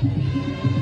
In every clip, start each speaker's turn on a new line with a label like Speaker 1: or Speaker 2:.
Speaker 1: Thank you.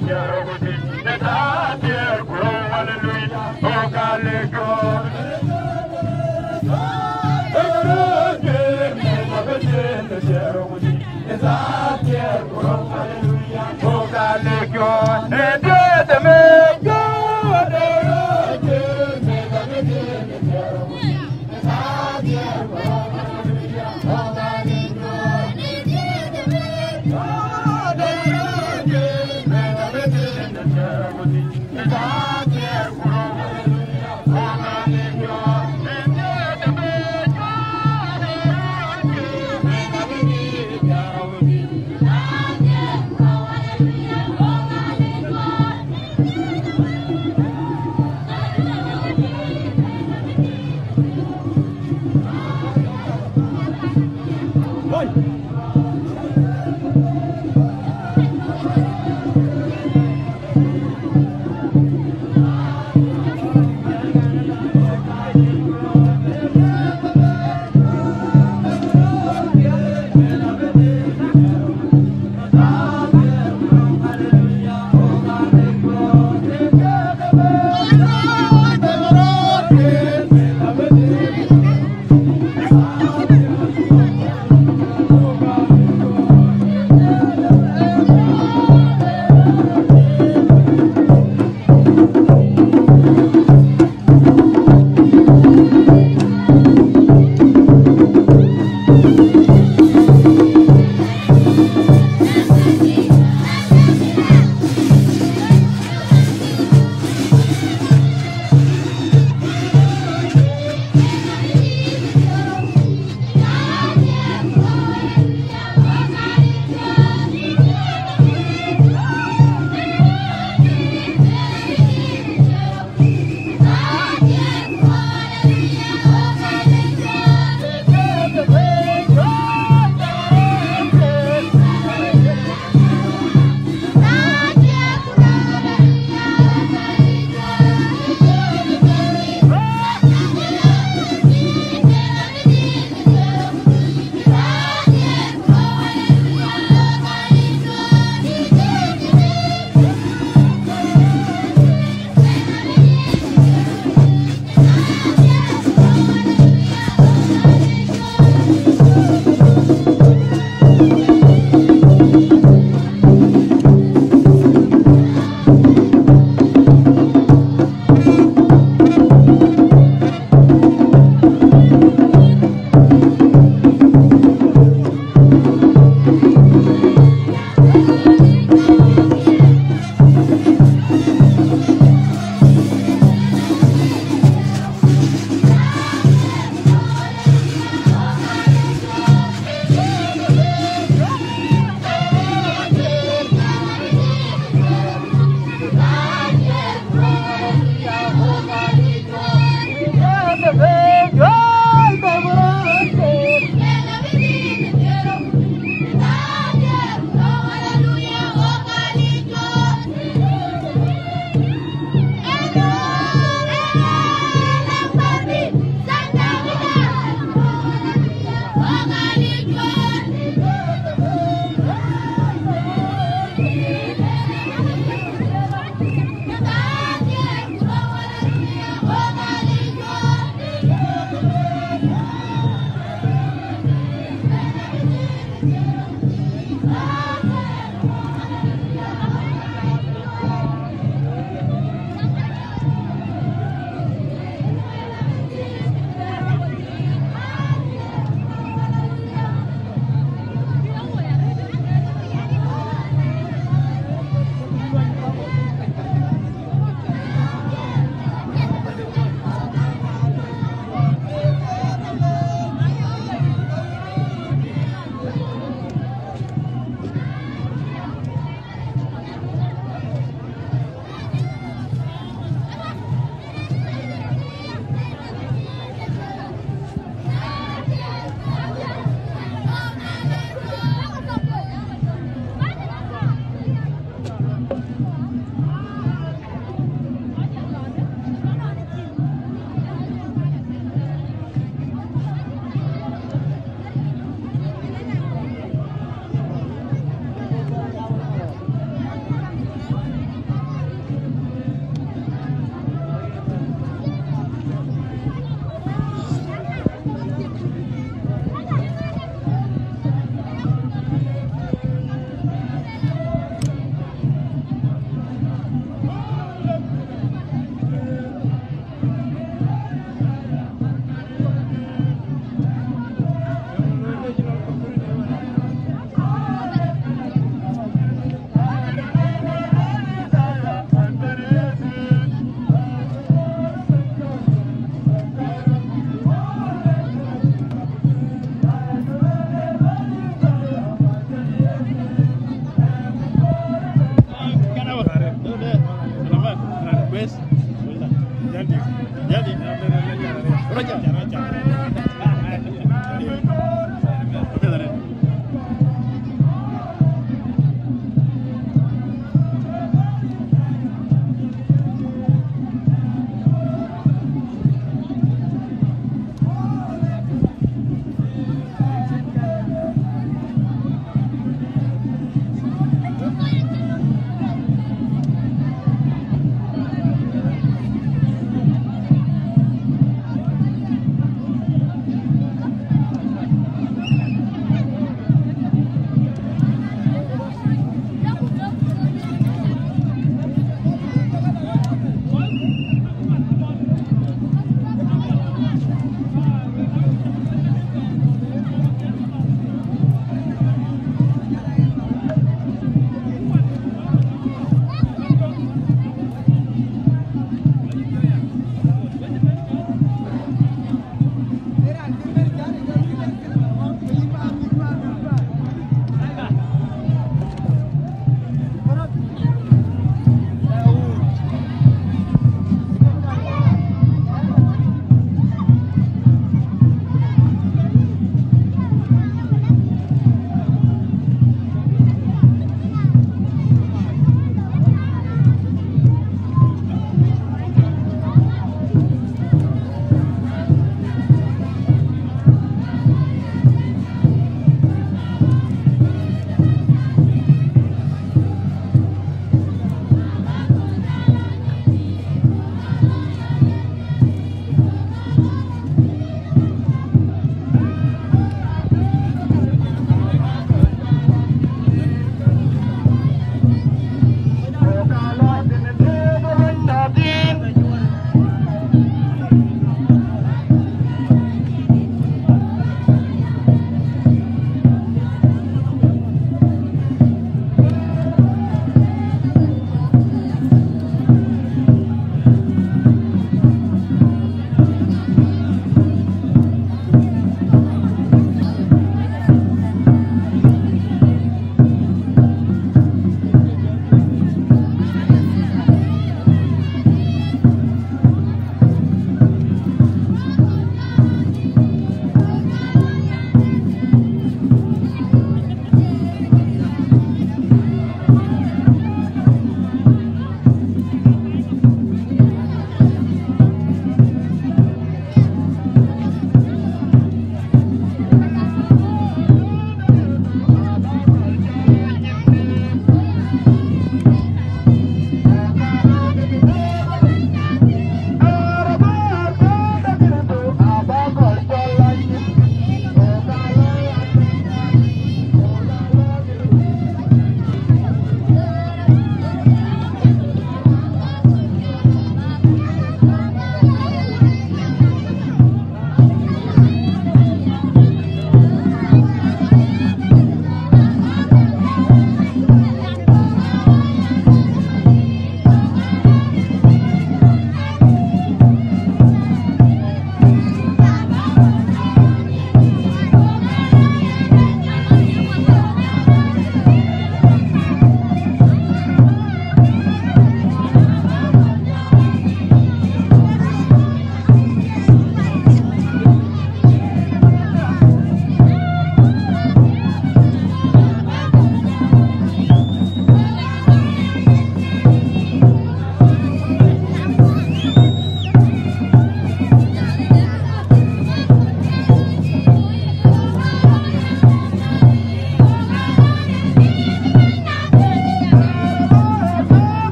Speaker 1: Yeah.